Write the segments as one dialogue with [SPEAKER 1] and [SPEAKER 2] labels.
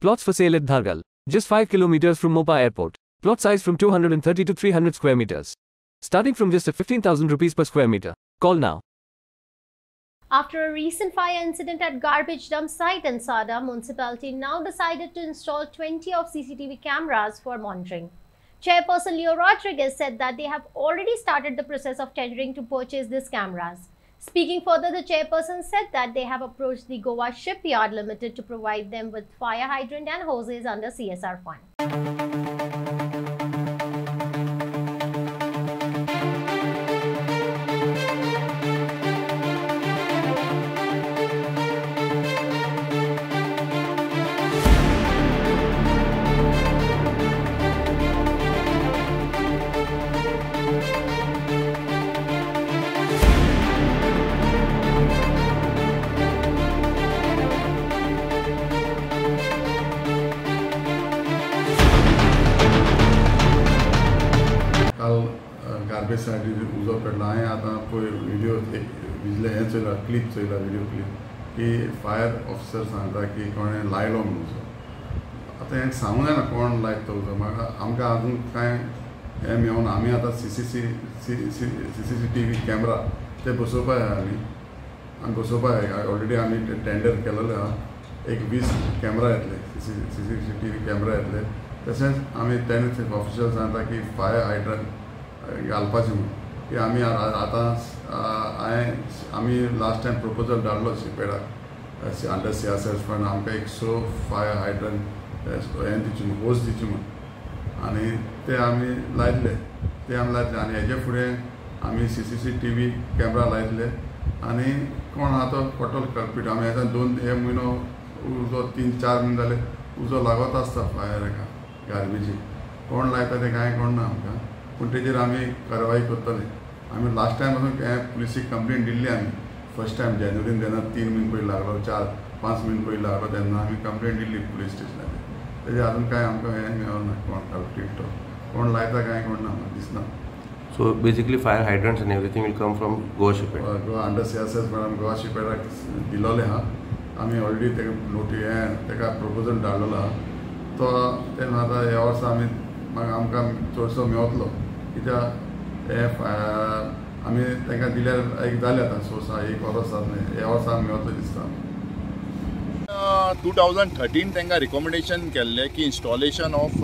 [SPEAKER 1] Plots for sale at Dhargal. Just 5 kilometers from Mopa Airport. Plot size from 230 to 300 square meters. Starting from just at 15,000 rupees per square meter. Call now.
[SPEAKER 2] After a recent fire incident at garbage dump site in Sada, municipality now decided to install 20 of CCTV cameras for monitoring. Chairperson Leo Rodriguez said that they have already started the process of tendering to purchase these cameras. Speaking further, the chairperson said that they have approached the Goa Shipyard Limited to provide them with fire hydrant and hoses under CSR fund.
[SPEAKER 3] गार्बेजसाठी उजो पेटलो हांवें आतां पळय video एक विजले हें चयला clip चयला video clip की फायर ऑफिसर सांगता की कोणें लायलो म्हणून उजो आतां हें सांगूं जायना कोण लायक तो उजो म्हाका आमकां आजून कांय हें? मेळून आमी आतां C C C C C C C T V camera ते बसोवपा जाय आमी आमी बसोवपा जाय ऑलरेडी आमी टेंडर केलेले आहा एक वीस कॅमेरा येतले C C C C T V camera येतले तशेंच आमी तेन्ना ऑफिशियल सांगता की फायर हायड्रंट घालपाचें म्हणून की आमी आतां हांवें आमी लास्ट टायम प्रपोजल धाडलो शिपेडाक under C R sales fund आमकां एक स फायर हायड्रन हें दिवचें म्हणून होस दिवचें म्हणून आनी ते आमी लायतले. ते आमी लायतले. आनी हेजे फुडें आमी C C C T V camera लायतले. आनी कोण आहा तो पटोल कल्पीट आमी आतां दोन हे म्हयनो उजो तीन चार म्हयने जाले उजो लागत आसता फायर हेका गार्बेजीक कोण लायता तें कांय ना आमकां. पूण तेजेर आमी कारवाय करतले आमी लास्ट टायमपासून हें पुलिसीक कंप्लेन दिल्ली आमी फर्स्ट टायम जानेवारीन जेन्ना तीन म्हयने पयलीं लागलो चार पांच म्हयने पयलीं लागलो तेन्ना आमी कंप्लेन दिल्ली पुलीस स्टेशनार तेजेर आजून कांय आमकां हें मेळना कोण कल्पीट तो. कोण लायता कांय कळना म्हाका दिसना
[SPEAKER 4] So basically, fire hydrants and everything will come from Goa Shipyard.
[SPEAKER 3] Goa under C S S madam Goa शिपेडाक दिलोले आहा आमी ऑलरेडी तेका नोटी हें तेका प्रपोजल धाडलेलो आहा तो तेन्ना आतां ह्या वर्सा आमी आमकां चडसो मेवतलो. कित्याक हे आमी तेका दिल्यार एक जालें आतां सोर्सा एक वर्स जातलें ह्या वर्सा आमी मेवतलो दिसता.
[SPEAKER 5] टू थावजंड थर्टीन तांकां रिकमेंडेशन केल्लें की इन्स्टॉलेशन ऑफ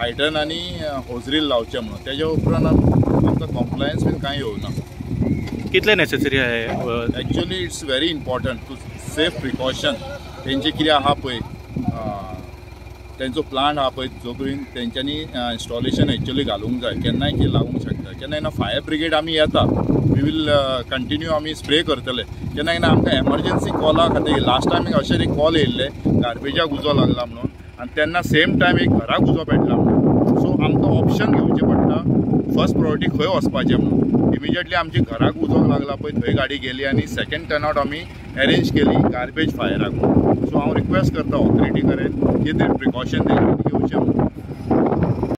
[SPEAKER 5] हायड्रन आनी होजरील लावचें म्हणून. तेज्या उपरांत आम- आमकां कॉम्प्लायन्स बीन कांय येवना
[SPEAKER 6] कितले नेसेसरी आहे
[SPEAKER 5] actually it's very important to safe precaution तेंचे कितें आहा पळय तेंचो प्लांट आहा पळय जो पर्यंत तेंच्यांनी इन्स्टॉलेशन एक्चुअली घालूंक जाय केन्नाय कितें लागूंक शकता केन्ना केन्ना फायर ब्रिगेड आमी येता. वी वील कंटिन्यू आमी स्प्रे करतले. केन्ना केन्ना आमकां एमर्जन्सी कॉला खातीर लास्ट टायम अशें एक कॉल येयल्ले गार्बेजाक उजो लागला म्हणून. आनी तेन्ना सेम टायम एक घराक उजो पेटला म्हणून. सो आमकां ऑप्शन घेवचें पडटा फर्स्ट प्रायोरिटी खंय वचपाचें म्हणून. इमिजिएटली आमची घराक उजो लागला पळय थंय गाडी गेली आनी सेकंड टर्नआउट आमी अरेंज केली गार्बेज फायराक सो हांव रिक्वेस्ट करता ऑथॉरिटी कडेन कितें प्रिकॉशन घेवचें म्हणून.